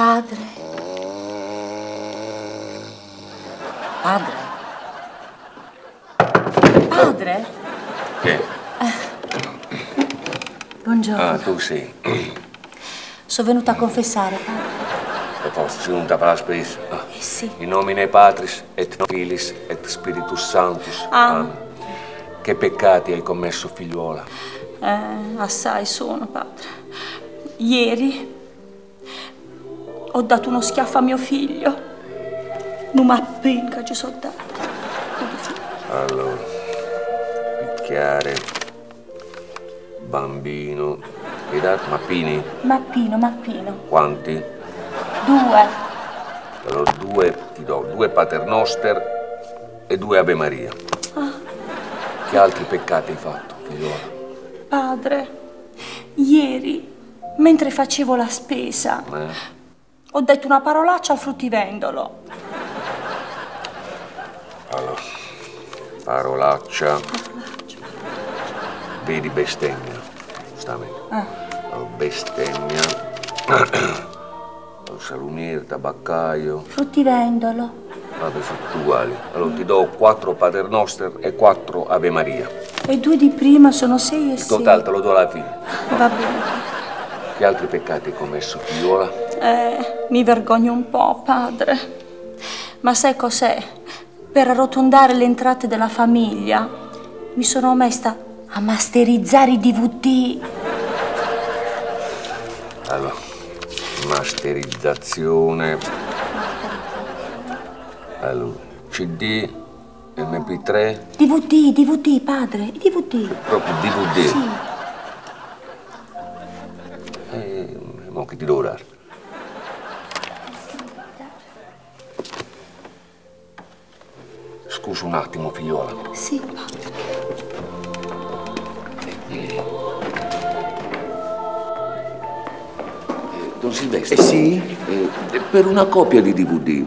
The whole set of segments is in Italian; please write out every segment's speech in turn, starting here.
Padre. Padre. Padre? Che? Buongiorno. Ah, tu sì. Sono venuta a confessare, padre. E forse sei venuta per la spesa. Ah. Eh sì. In nomine Patris et Filis et Spiritus Sanctus. Amen. Che peccati hai commesso, figliuola? Eh, assai sono, padre. Ieri ho dato uno schiaffo a mio figlio. Non mi appena ci sono dato. Allora, picchiare, bambino, hai dato mappini? Mappino, mappino. Quanti? Due. Allora due, ti do due paternoster e due Ave Maria. Che altri peccati hai fatto, figliuola? Padre, ieri, mentre facevo la spesa, Eh? Ho detto una parolaccia al fruttivendolo. Allora, parolaccia. Vedi bestemmia. Giustamente. Allora, bestemmia. Allora, salumiere, tabaccaio. Fruttivendolo. Vabbè, sono tutti uguali. Allora ti do quattro paternoster e quattro Ave Maria. E due di prima sono sei e Il sei. totale te lo do alla fine. Va bene. Che altri peccati hai commesso, figliuola? Eh, mi vergogno un po', padre. Ma sai cos'è? Per arrotondare le entrate della famiglia mi sono messa a masterizzare i DVD. Allora, masterizzazione. Allora, CD, MP3, DVD, DVD, padre, DVD. proprio DVD. Sì. Mo che ti devo dare? Scusa un attimo, figliola. Sì, padre. Don Silvestro. Eh sì? eh, per una copia di DVD,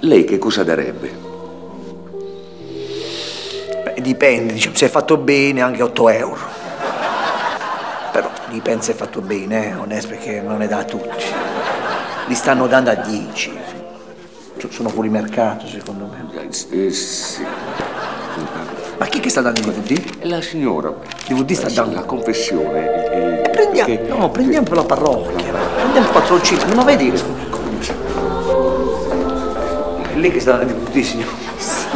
lei che cosa darebbe? Beh, dipende, diciamo, se è fatto bene anche 8 euro. Dipende se è fatto bene, eh, onesto, perché non è da tutti. Li stanno dando a 10. So- Sono fuori mercato, secondo me. Eh, sì. Ma chi che sta dando i DVD? È la signora. DVD sta Eh, sì, dando? La confessione. eh, eh, Prendiamo, perché- no, prendiamo per la parrocchia. Prendiamo 4 o 5, non lo vedi? È lei che sta dando i DVD, signore? Sì.